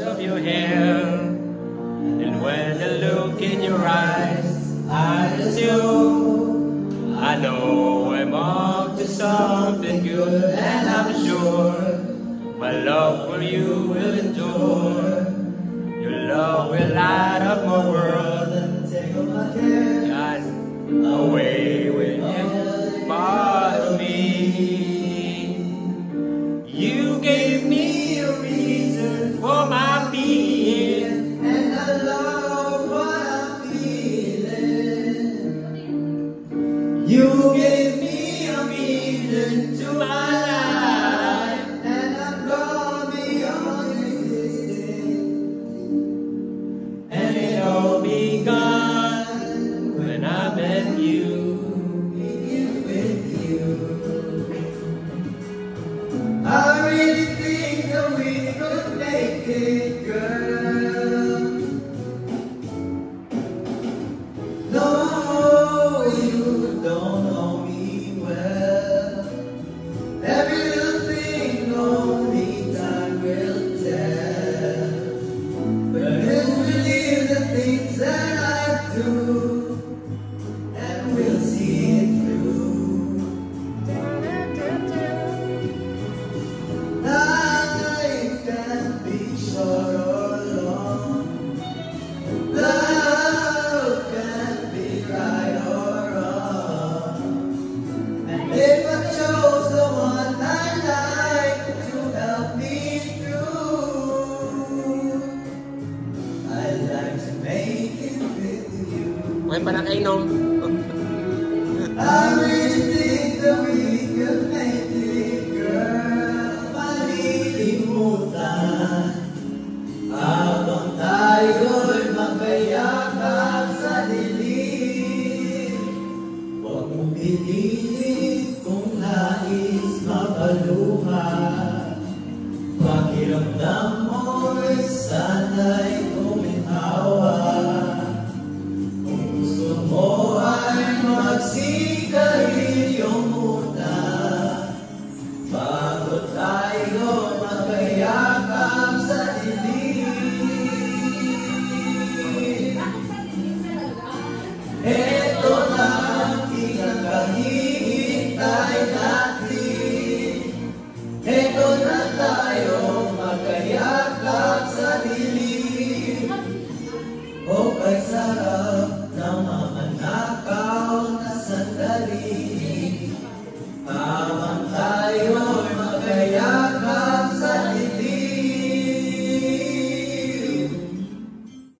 of your hair. And when I look in your eyes, I knew. I know I'm up to something good, and I'm sure my love for you will endure. Your love will light up my world and take all my care away with you, You gave me a meaning to my life, and I'm gone beyond existing. And it all begun when I met you. You. I really think that we could make it, girl. Okay pa na kainom. I really think that we could make it, girl. Malilimutan. Habang tayo'y magkayakap sa dilim. Huwag mong pilitin kung nais mapaluha. Pakiramdam mo'y sana'y sa